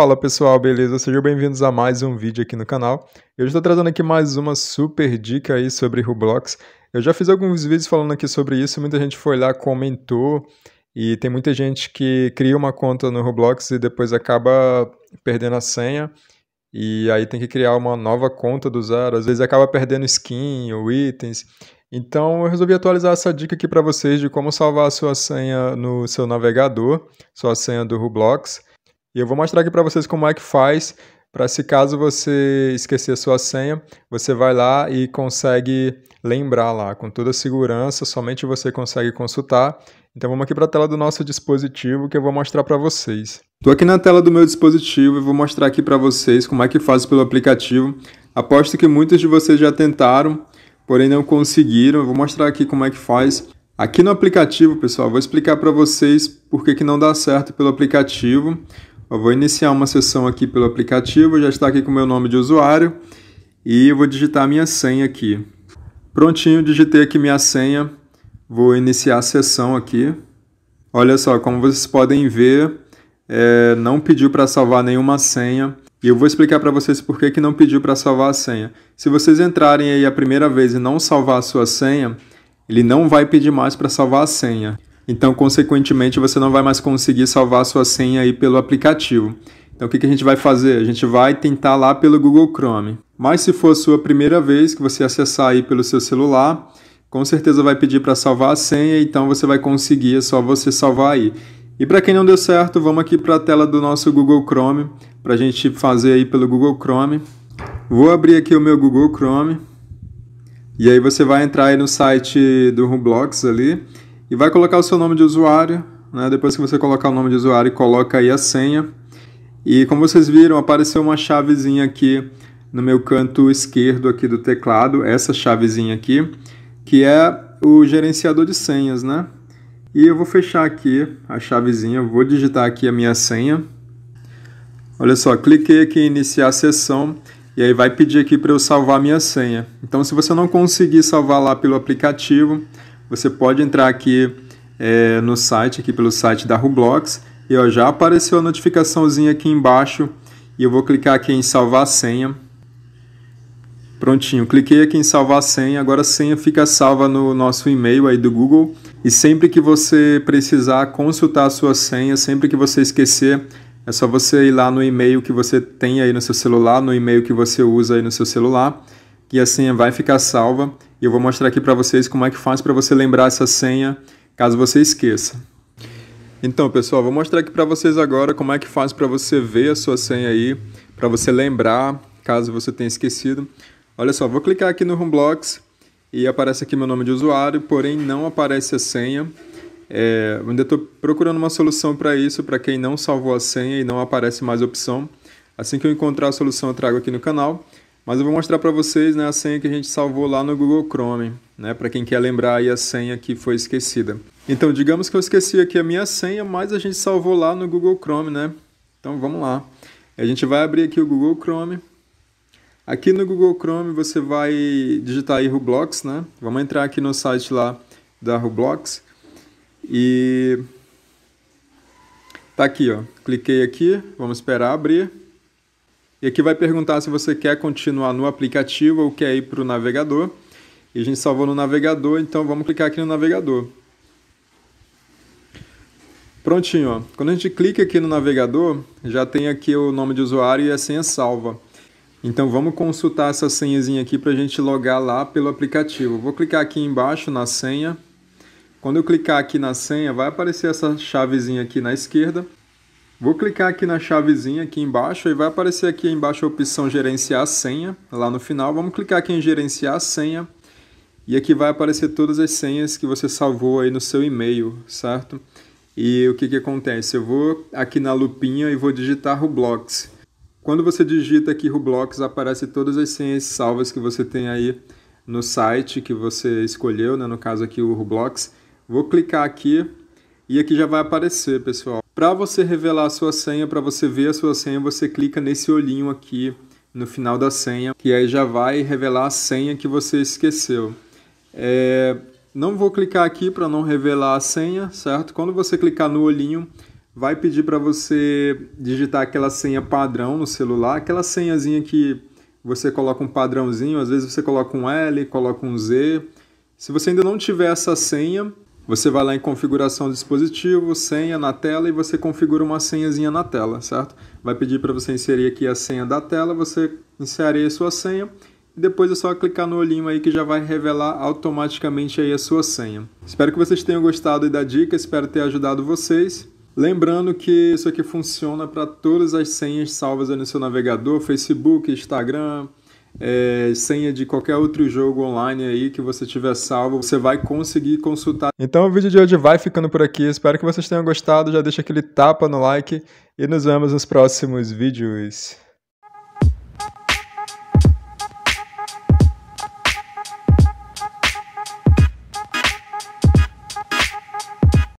Fala pessoal, beleza? Sejam bem-vindos a mais um vídeo aqui no canal. Eu estou trazendo aqui mais uma super dica aí sobre Roblox. Eu já fiz alguns vídeos falando aqui sobre isso, muita gente foi lá, comentou, e tem muita gente que cria uma conta no Roblox e depois acaba perdendo a senha, e aí tem que criar uma nova conta do zero, às vezes acaba perdendo skin ou itens. Então eu resolvi atualizar essa dica aqui para vocês de como salvar a sua senha no seu navegador, sua senha do Roblox. E eu vou mostrar aqui para vocês como é que faz para se caso você esquecer a sua senha, você vai lá e consegue lembrar lá com toda segurança, somente você consegue consultar. Então vamos aqui para a tela do nosso dispositivo que eu vou mostrar para vocês. Estou aqui na tela do meu dispositivo e vou mostrar aqui para vocês como é que faz pelo aplicativo. Aposto que muitos de vocês já tentaram, porém não conseguiram. Eu vou mostrar aqui como é que faz. Aqui no aplicativo, pessoal, vou explicar para vocês por que, que não dá certo pelo aplicativo. Eu vou iniciar uma sessão aqui pelo aplicativo, já está aqui com o meu nome de usuário e eu vou digitar minha senha aqui. Prontinho, digitei aqui minha senha, vou iniciar a sessão aqui. Olha só, como vocês podem ver, é, não pediu para salvar nenhuma senha. E eu vou explicar para vocês por que, que não pediu para salvar a senha. Se vocês entrarem aí a primeira vez e não salvar a sua senha, ele não vai pedir mais para salvar a senha. Então, consequentemente, você não vai mais conseguir salvar sua senha aí pelo aplicativo. Então, o que, que a gente vai fazer? A gente vai tentar lá pelo Google Chrome. Mas se for a sua primeira vez que você acessar aí pelo seu celular, com certeza vai pedir para salvar a senha, então você vai conseguir, é só você salvar aí. E para quem não deu certo, vamos aqui para a tela do nosso Google Chrome, para a gente fazer aí pelo Google Chrome. Vou abrir aqui o meu Google Chrome, e aí você vai entrar aí no site do Roblox ali, e vai colocar o seu nome de usuário, né? depois que você colocar o nome de usuário, coloca aí a senha. E como vocês viram, apareceu uma chavezinha aqui no meu canto esquerdo aqui do teclado, essa chavezinha aqui, que é o gerenciador de senhas, né? E eu vou fechar aqui a chavezinha, vou digitar aqui a minha senha. Olha só, cliquei aqui em iniciar a sessão e aí vai pedir aqui para eu salvar a minha senha. Então, se você não conseguir salvar lá pelo aplicativo, você pode entrar aqui é, no site, aqui pelo site da Roblox, e ó, já apareceu a notificaçãozinha aqui embaixo, e eu vou clicar aqui em salvar senha. Prontinho, cliquei aqui em salvar senha, agora a senha fica salva no nosso e-mail aí do Google, e sempre que você precisar consultar a sua senha, sempre que você esquecer, é só você ir lá no e-mail que você tem aí no seu celular, no e-mail que você usa aí no seu celular, e a senha vai ficar salva. E eu vou mostrar aqui para vocês como é que faz para você lembrar essa senha, caso você esqueça. Então, pessoal, vou mostrar aqui para vocês agora como é que faz para você ver a sua senha aí, para você lembrar, caso você tenha esquecido. Olha só, vou clicar aqui no Homeblox e aparece aqui meu nome de usuário, porém não aparece a senha. É, ainda estou procurando uma solução para isso, para quem não salvou a senha e não aparece mais opção. Assim que eu encontrar a solução, eu trago aqui no canal. Mas eu vou mostrar para vocês né, a senha que a gente salvou lá no Google Chrome, né, para quem quer lembrar aí a senha que foi esquecida. Então, digamos que eu esqueci aqui a minha senha, mas a gente salvou lá no Google Chrome, né? Então, vamos lá. A gente vai abrir aqui o Google Chrome. Aqui no Google Chrome você vai digitar aí Roblox, né? Vamos entrar aqui no site lá da Roblox. E tá aqui, ó. Cliquei aqui, vamos esperar abrir. E aqui vai perguntar se você quer continuar no aplicativo ou quer ir para o navegador. E a gente salvou no navegador, então vamos clicar aqui no navegador. Prontinho, ó. quando a gente clica aqui no navegador, já tem aqui o nome de usuário e a senha salva. Então vamos consultar essa senhazinha aqui para a gente logar lá pelo aplicativo. Vou clicar aqui embaixo na senha. Quando eu clicar aqui na senha, vai aparecer essa chavezinha aqui na esquerda. Vou clicar aqui na chavezinha aqui embaixo e vai aparecer aqui embaixo a opção gerenciar senha, lá no final. Vamos clicar aqui em gerenciar senha e aqui vai aparecer todas as senhas que você salvou aí no seu e-mail, certo? E o que, que acontece? Eu vou aqui na lupinha e vou digitar Roblox. Quando você digita aqui Roblox, aparece todas as senhas salvas que você tem aí no site que você escolheu, né? no caso aqui o Roblox. Vou clicar aqui e aqui já vai aparecer, pessoal. Para você revelar a sua senha, para você ver a sua senha, você clica nesse olhinho aqui no final da senha, que aí já vai revelar a senha que você esqueceu. É, não vou clicar aqui para não revelar a senha, certo? Quando você clicar no olhinho, vai pedir para você digitar aquela senha padrão no celular, aquela senhazinha que você coloca um padrãozinho, às vezes você coloca um L, coloca um Z. Se você ainda não tiver essa senha, você vai lá em configuração do dispositivo, senha na tela e você configura uma senhazinha na tela, certo? Vai pedir para você inserir aqui a senha da tela, você insere a sua senha e depois é só clicar no olhinho aí que já vai revelar automaticamente aí a sua senha. Espero que vocês tenham gostado da dica, espero ter ajudado vocês. Lembrando que isso aqui funciona para todas as senhas salvas no seu navegador, Facebook, Instagram, é, senha de qualquer outro jogo online aí que você tiver salvo, você vai conseguir consultar. Então o vídeo de hoje vai ficando por aqui. Espero que vocês tenham gostado. Já deixa aquele tapa no like e nos vemos nos próximos vídeos.